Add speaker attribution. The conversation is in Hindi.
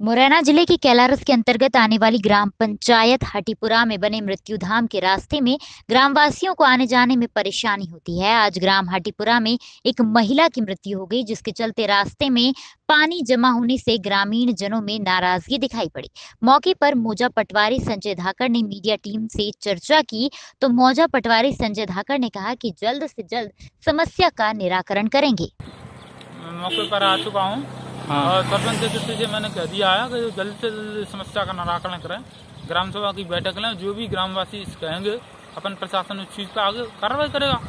Speaker 1: मुरैना ज़िले की कैलारस के अंतर्गत आने वाली ग्राम पंचायत हटीपुरा में बने मृत्युधाम के रास्ते में ग्रामवासियों को आने जाने में परेशानी होती है। आज ग्राम हटीपुरा में एक महिला की मृत्यु हो गई, जिसके चलते रास्ते में पानी जमा होने से ग्रामीण जनों में नाराज़गी दिखाई पड़ी। मौके पर मोजा पटवारी संजय धाकर ने मीडिया टीम से चर्चा की। तो मौजा पटवारी संजय धाकर ने कहा कि जल्द से जल्द समस्या का निराकरण करेंगे।
Speaker 2: मौके पर आ चुका हूँ। और सरपंच से मैंने कह दिया है कि जल्द से जल्द समस्या का निराकरण करें, ग्राम सभा की बैठक लें, जो भी ग्रामवासी कहेंगे, अपन प्रशासन उस चीज़ पर आगे कार्रवाई करेगा।